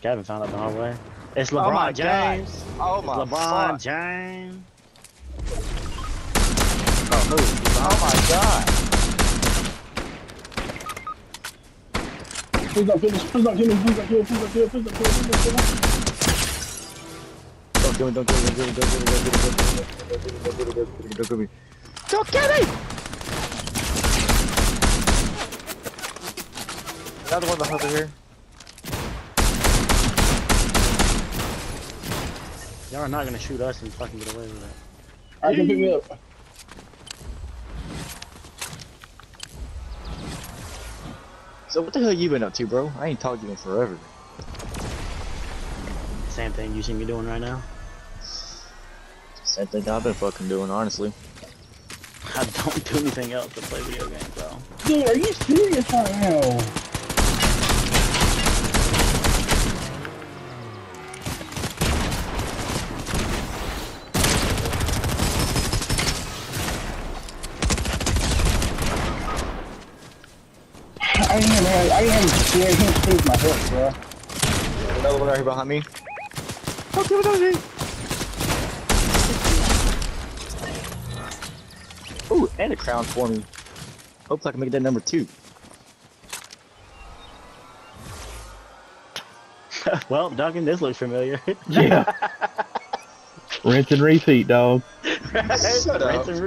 Gavin found out the hard way. It's oh LeBron Oh LeBron my God. James. Oh It's my LeBron fuck. James. Oh, move. Oh my god. Please don't kill me. Please don't kill me. Please don't kill me. Please don't kill me. Please don't kill me. Please don't kill me. Don't kill me, don't kill me, don't kill me, don't kill me, don't kill me, don't kill me, don't kill me, don't kill me, don't kill me, don't kill me. Don't kill me! Another one behind over here. Y'all are not gonna shoot us and fucking get away with it. I can pick me up. So what the hell you been up to, bro? I ain't talked to you in forever. Same thing you see me doing right now. Same thing I've been fucking doing, honestly. I don't do anything else but play video games, bro. Dude, are you serious right now? I didn't even have, I didn't even, yeah, he didn't save my health, bro. Another one right here behind me. Me, don't me. Ooh, and a crown for me. Hopefully I can make that number two. well, Duncan, this looks familiar. Yeah. Rinse and repeat, dog. Shut up. Rinse